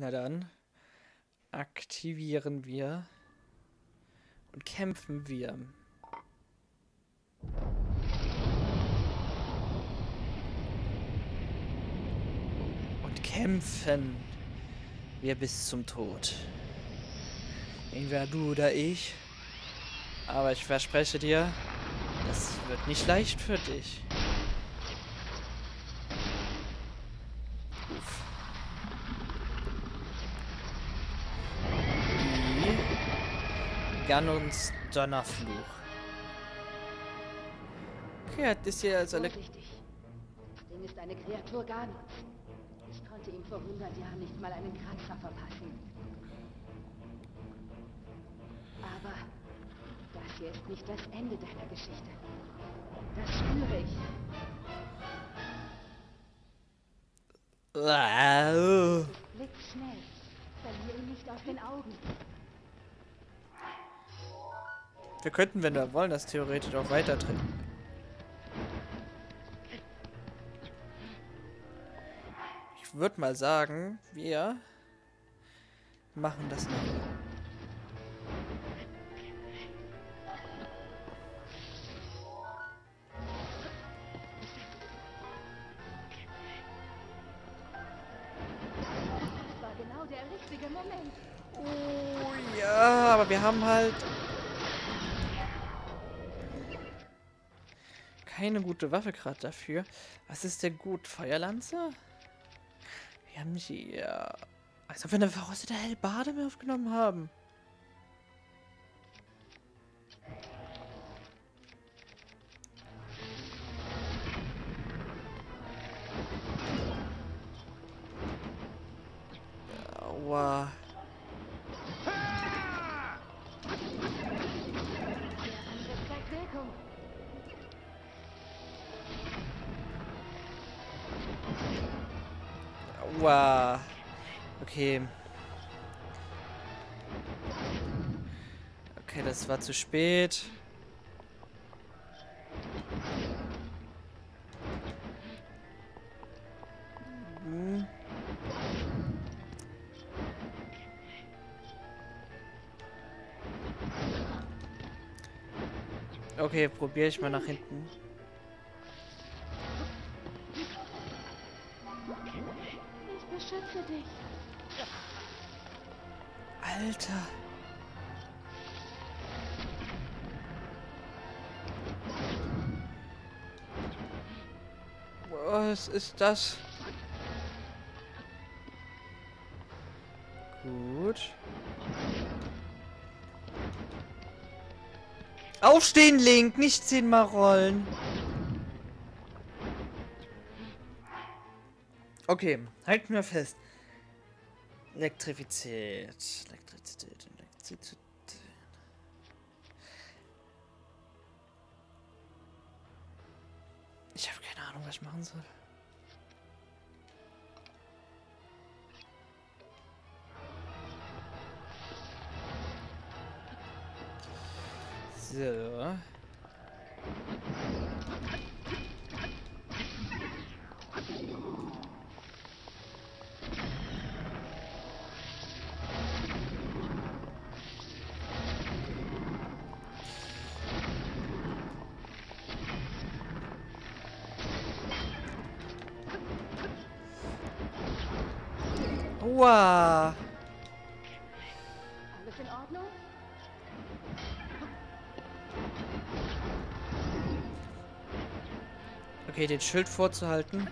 Na dann aktivieren wir und kämpfen wir. Und kämpfen wir bis zum Tod. Entweder du oder ich. Aber ich verspreche dir, das wird nicht leicht für dich. Uff. Die Ganons Donnerfluch. Okay, hat das hier als alle... Vorsichtig. Das Ding ist eine Kreatur Ganons. Ich konnte ihm vor 100 Jahren nicht mal einen Kratzer verpassen. Aber das hier ist nicht das Ende deiner Geschichte. Das spüre ich. Wow. Blitzschnell. Verliere ihn nicht aus den Augen. Wir könnten, wenn wir wollen, das theoretisch auch weiter drehen. Ich würde mal sagen, wir machen das noch. Genau Moment. Oh ja, aber wir haben halt keine gute Waffe gerade dafür. Was ist denn gut? Feuerlanze? Wir haben hier... Als ob wir eine verrostete Hellbade mehr aufgenommen haben. Aua. War zu spät. Hm. Okay, probiere ich mal nach hinten. Ich beschütze dich. Alter. Ist das? Gut. Aufstehen, Link, nicht zehnmal rollen. Okay, halten wir fest. Elektrizität. Elektrizität, Elektrizität. Ich habe keine Ahnung, was ich machen soll. So. Wow. Alles in Okay, den Schild vorzuhalten.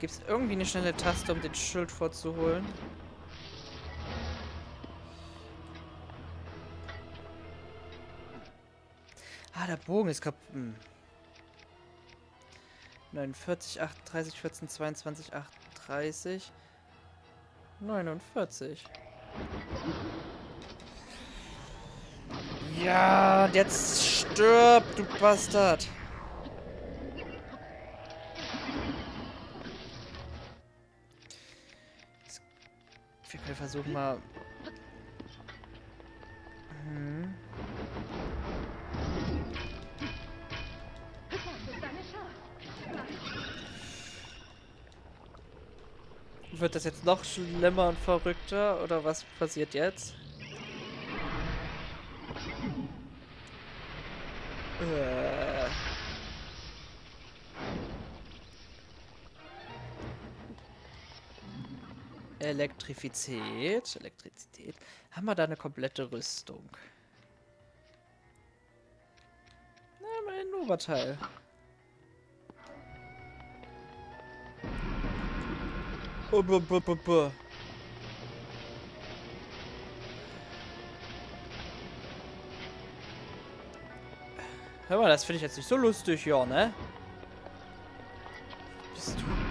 Gibt es irgendwie eine schnelle Taste, um den Schild vorzuholen? Ah, der Bogen ist kaputt. Hm. 49, 38, 14, 22, 38, 49. Ja, jetzt Stirb, du Bastard. Wir können versuchen mal... Hm. Wird das jetzt noch schlimmer und verrückter? Oder was passiert jetzt? Äh. Elektrizität. Elektrizität. Haben wir da eine komplette Rüstung? Na, mein Oberteil. Hör mal, das finde ich jetzt nicht so lustig, ja, ne? Bist du...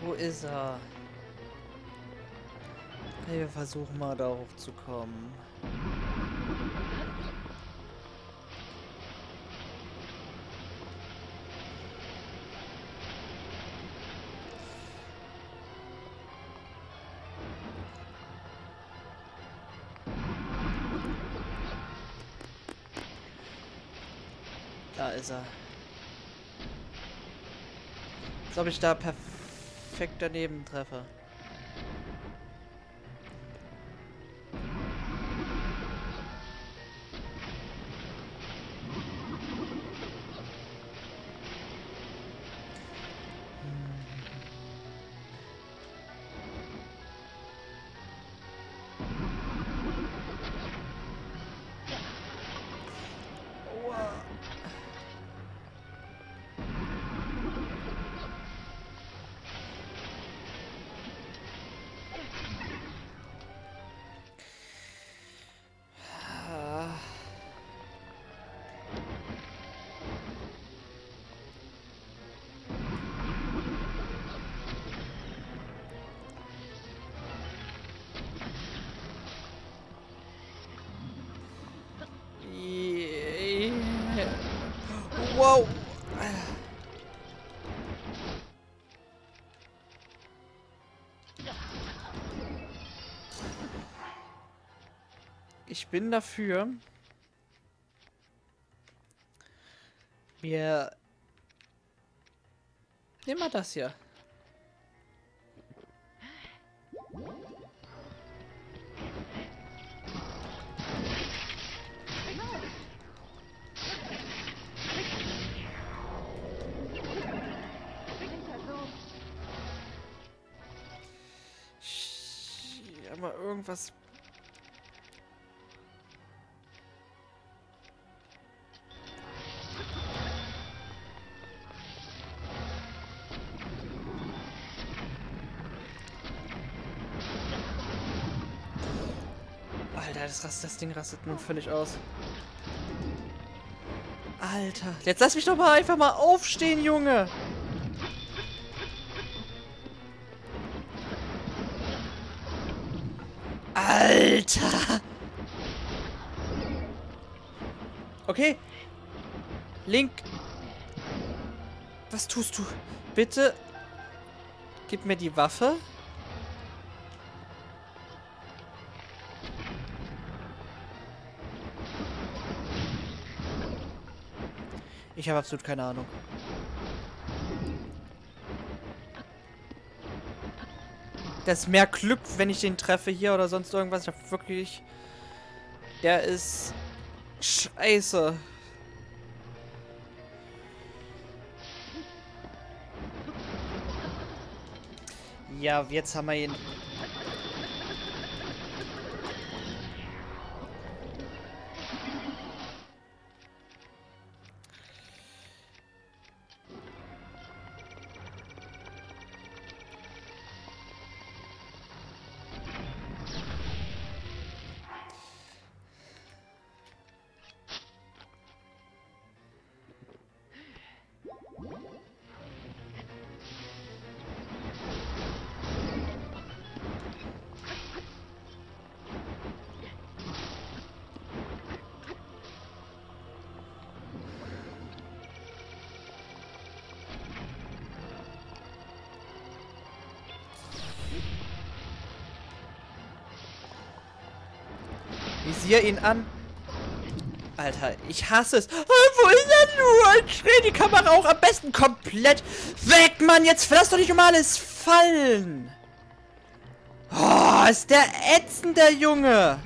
Wo ist er? Hey, wir versuchen mal da hochzukommen. Da ist er. Als ob ich da perfekt daneben treffe. Ich bin dafür. Wir nehmen mal das hier. Mal irgendwas. Das, rast, das Ding rastet nun völlig aus. Alter, jetzt lass mich doch mal einfach mal aufstehen, Junge. Alter! Okay. Link. Was tust du? Bitte. Gib mir die Waffe. Ich habe absolut keine Ahnung. Das ist mehr Glück, wenn ich den treffe hier oder sonst irgendwas. Ich hab wirklich... Der ist... Scheiße. Ja, jetzt haben wir ihn... Visier ihn an. Alter, ich hasse es. Ah, wo ist er nur? Ich drehe die Kamera auch am besten komplett weg, Mann. Jetzt lass doch nicht um alles fallen. Oh, ist der ätzend, der Junge.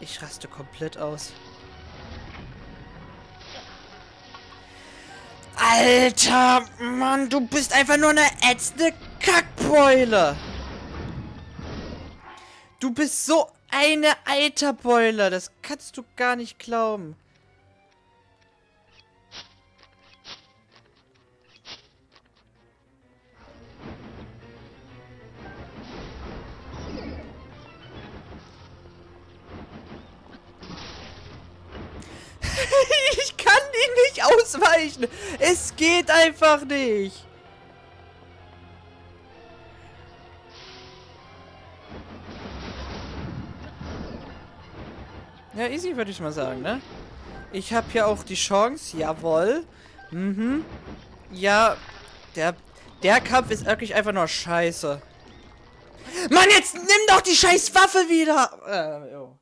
Ich raste komplett aus. Alter, Mann, du bist einfach nur eine ätzende Kackbeule. Du bist so eine Eiterbeule. Das kannst du gar nicht glauben. Ausweichen. Es geht einfach nicht. Ja, easy würde ich mal sagen, ne? Ich habe hier auch die Chance, jawohl. Mhm. Ja, der, der Kampf ist wirklich einfach nur scheiße. Mann, jetzt nimm doch die scheiß Waffe wieder! Äh, jo.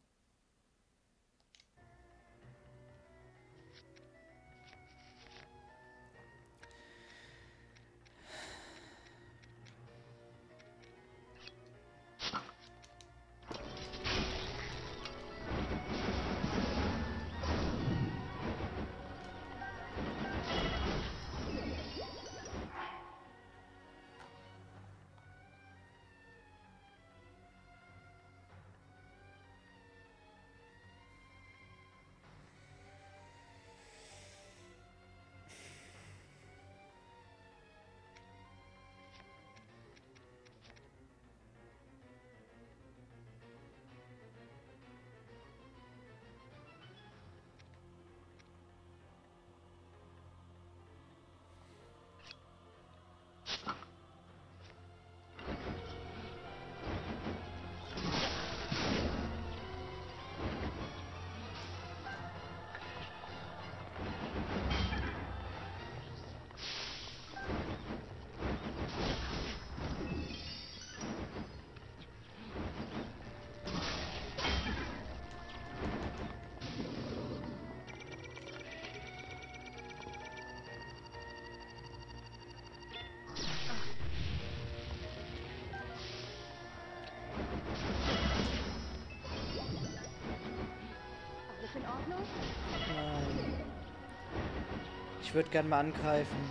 Ich würde gern mal angreifen.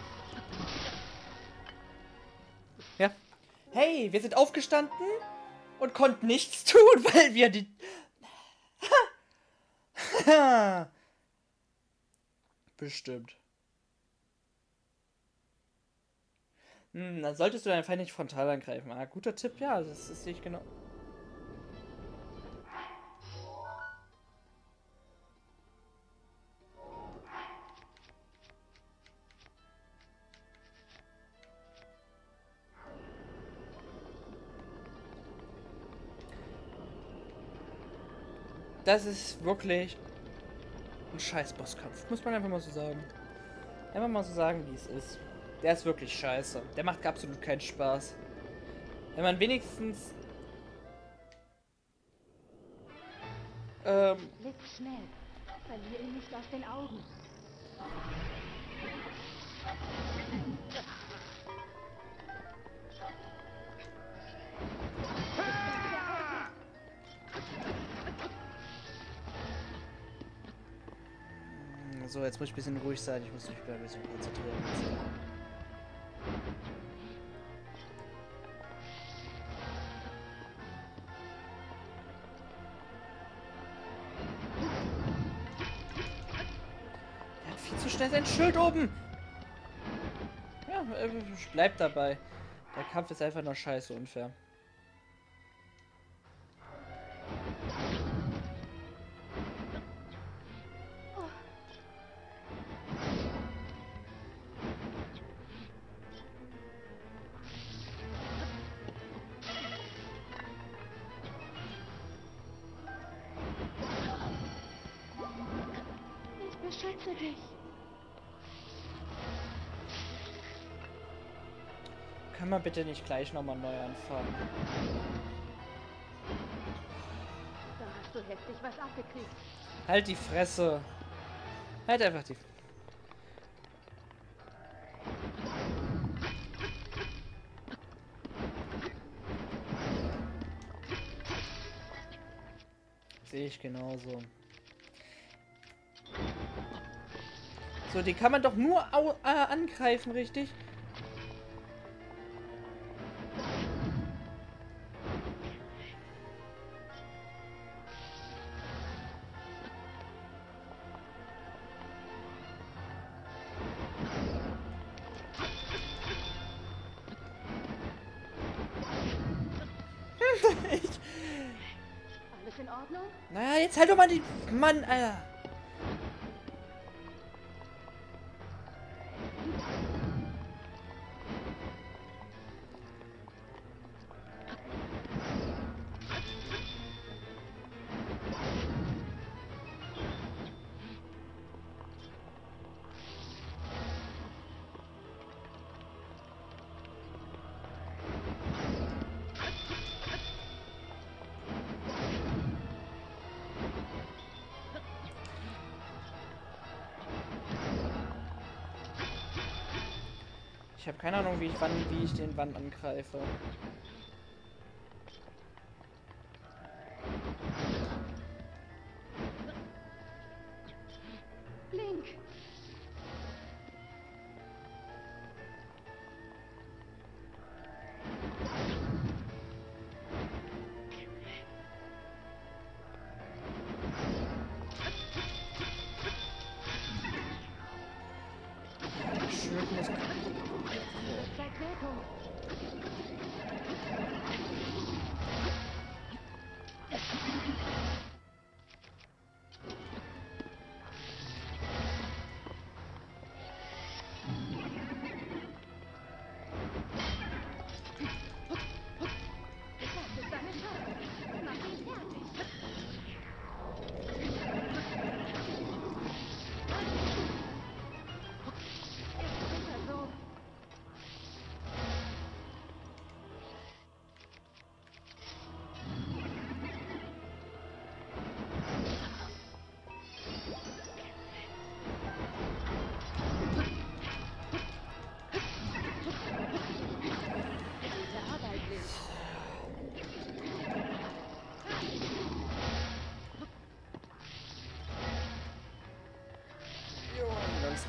Ja. Hey, wir sind aufgestanden und konnten nichts tun, weil wir die... Bestimmt. Hm, dann solltest du deinen Feind nicht frontal angreifen. Ah, guter Tipp, ja, das, das sehe genau. Das ist wirklich ein scheiß Bosskampf. Muss man einfach mal so sagen. Einfach mal so sagen, wie es ist. Der ist wirklich scheiße. Der macht absolut keinen Spaß. Wenn man wenigstens... Ähm, schnell. Verliere ihn nicht aus den Augen. So, jetzt muss ich ein bisschen ruhig sein. Ich muss mich wieder ein bisschen konzentrieren. Er hat viel zu schnell sein Schild oben. Ja, äh, bleibt dabei. Der Kampf ist einfach nur scheiße unfair. Beschütze dich. Kann man bitte nicht gleich nochmal neu anfangen? Da hast du heftig was abgekriegt. Halt die Fresse. Halt einfach die... Sehe ich genauso. So, die kann man doch nur äh, angreifen, richtig? Alles in Ordnung? Naja, jetzt halt doch mal die... Mann, Alter. Ich habe keine Ahnung, wie ich wann, wie ich den wann angreife.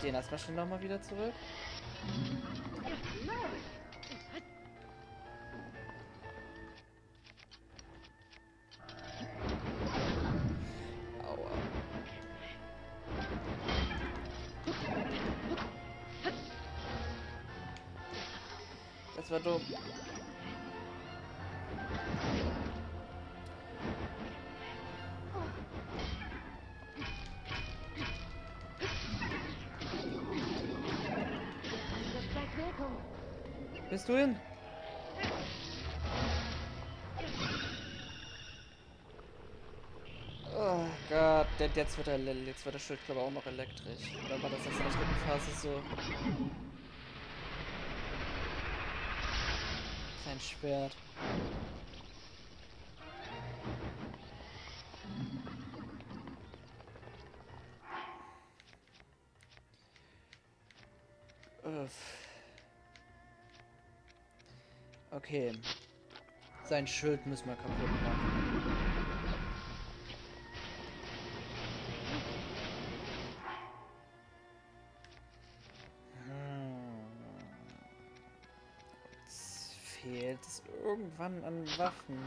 Gehen erstmal schnell nochmal wieder zurück. Du hin? Oh Gott, der- jetzt wird, der, jetzt wird der Schild, glaube ich, auch noch elektrisch. Oder war das jetzt in der dritten Phase so? Sein Schwert. Okay. Sein Schild müssen wir kaputt machen. Hm. Fehlt es irgendwann an Waffen.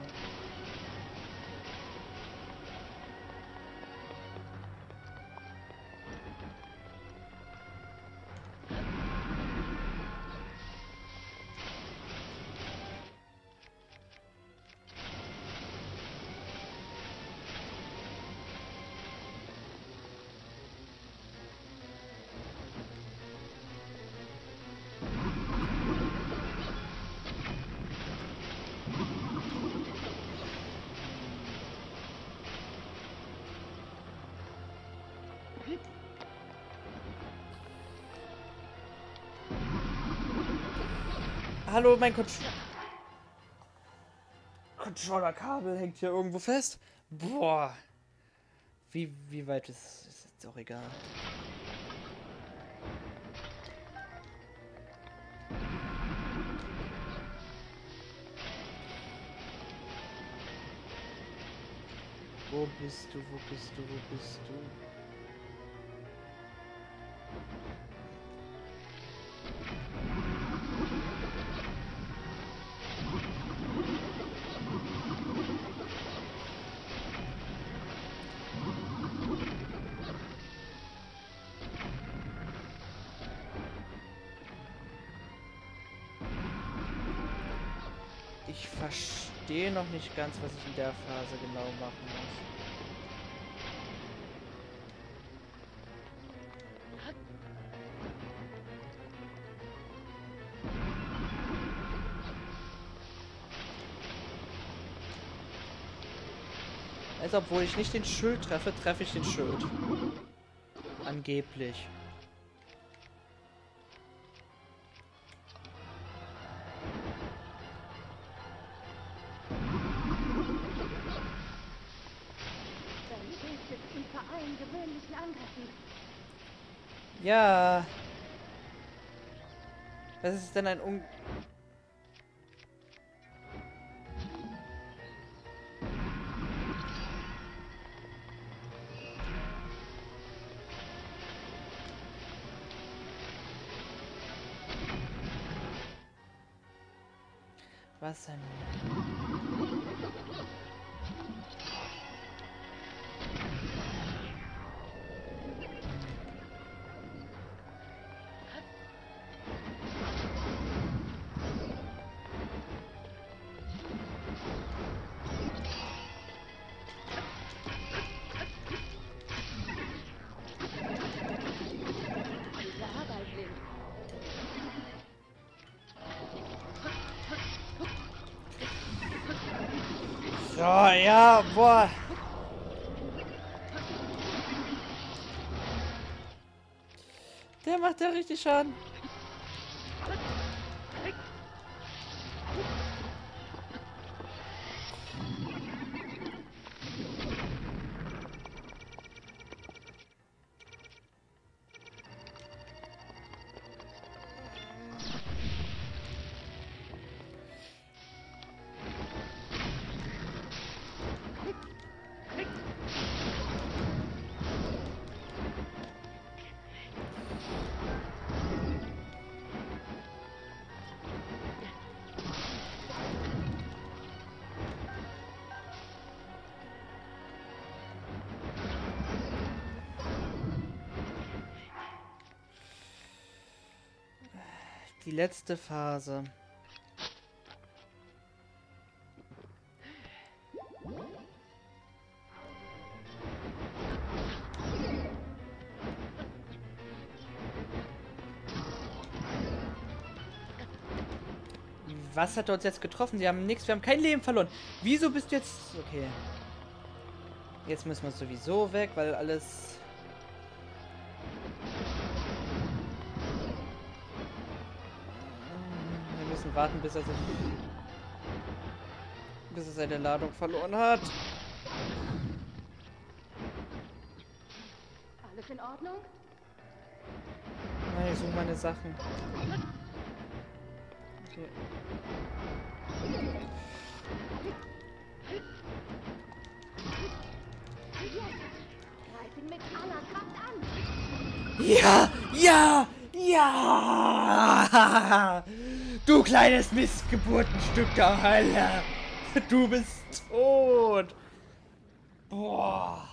Hallo, mein Contr Controllerkabel hängt hier irgendwo fest. Boah. Wie, wie weit ist, ist jetzt auch egal. Wo bist du, wo bist du, wo bist du? Verstehe noch nicht ganz, was ich in der Phase genau machen muss. Als obwohl ich nicht den Schild treffe, treffe ich den Schild. Angeblich. Ja. Was ist denn ein Un... Was denn? So, ja, boah. Der macht ja richtig Schaden. Die letzte Phase. Was hat uns jetzt getroffen? Sie haben nichts, wir haben kein Leben verloren. Wieso bist du jetzt... Okay. Jetzt müssen wir sowieso weg, weil alles... warten, bis er sich... Bis er seine Ladung verloren hat. Alles in Ordnung? Nein, ich suche meine Sachen. Okay. Ja, ja, ja! Du kleines Missgeburtenstück der Hölle! Du bist tot! Boah!